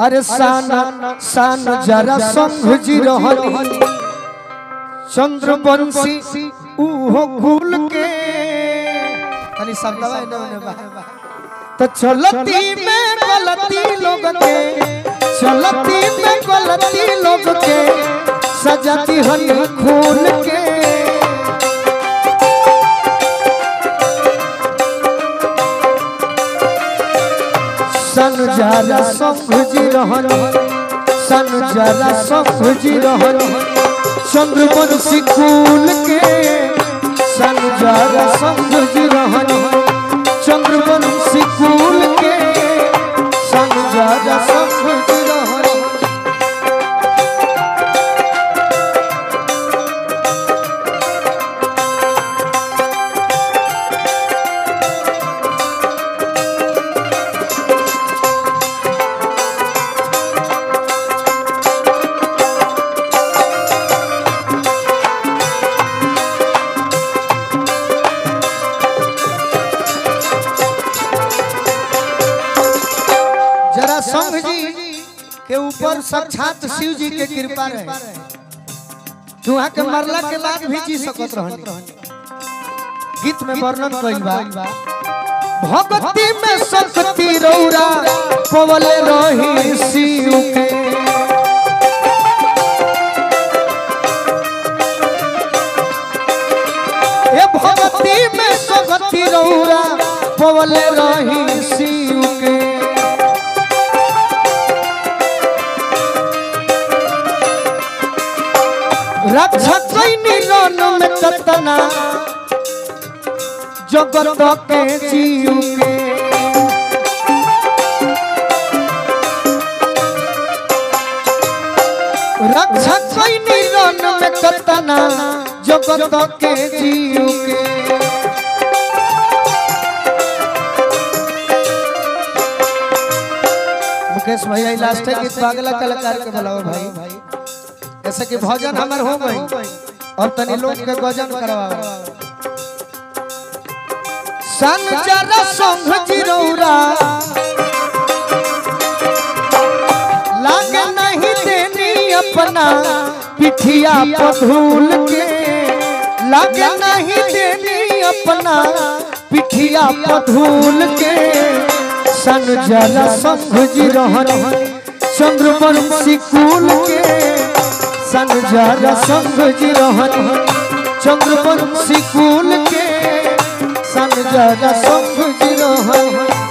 अरे सान सान जरा संग जी रहनी चंद्रवंशी उहो कुल के। तनी शब्दवा ओने बा तो चलती में गलती लोग के। चलती में गलती लोग के। सजाती हनी खून के। सन जरा समझी रहनी सन जरा समझी रहनी। सिकुल कुल के जी के ऊपर साक्षात शिव जी के कृपा रहे। चूहा के मरला के बाद भी जी सकत रहनी। गीत में वर्णन कइल बा। भक्ति में शक्ति रौरा पवल रही शिव के ए भक्ति में शक्ति रौरा पवल रही शिव के कतना जगत के जीव के। रक्षा कैनी रन में कतना जगत के जीव के। मुकेश भैया लास्ट गीत पागला कलाकार के बुलाओ भाई। जैसे कि भजन हमर हो गई। और तनी लोग के गजन करवाओ संजर संघ जिरौरा लागे नहीं देनी अपना पिठिया पधूल के। लागे नहीं देनी अपना पिठिया पधूल के। संजर संघ जिरहनी। चंद्रवंशी कुल के। संजर संग जी रहन। चंद्रवंशी कुल के जा संग जी रहन।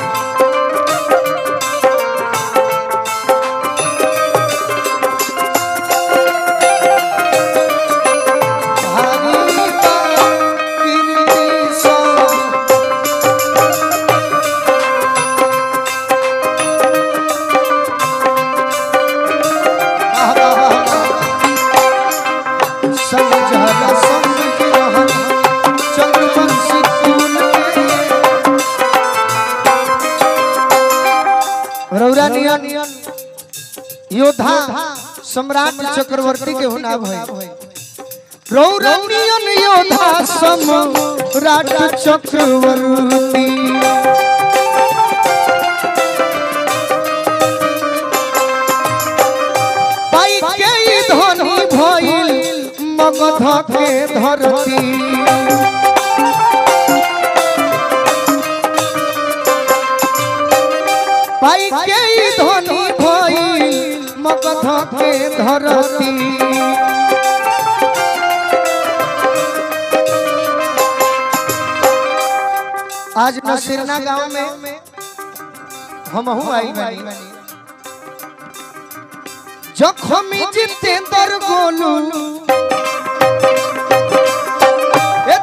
रौरा नियन योद्धा सम्राट चक्रवर्ती के होना भय। रौरा नियन योद्धा सम्राट चक्रवर्ती। धनी भइल मगध के धरती। पाई के धनी भइल मगध के धरती। आज नसीरना गाँव में हम हूँ आई बानी जखमी जितेंद्र गोलू।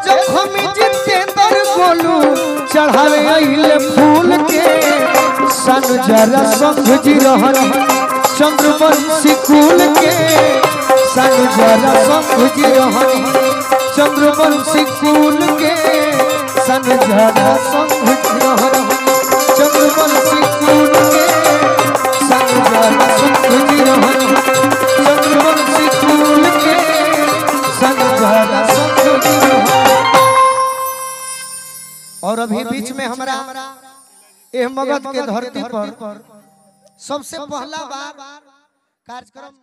जखमी जितेंद्र गोलू चढ़ावे जरा संग जी रहन चंद्रवंशी कुल के सन जरा संग जी रहन चंद्रवंशी कुल के सन जरा संग जी रहन चंद्रवंशी कुल के सन जरा संग जी रहन चंद्रवंशी कुल के सन जरा संग जी रहन और अभी बीच में हमारा एह मगध के धरती पर सबसे पहला बार कार्यक्रम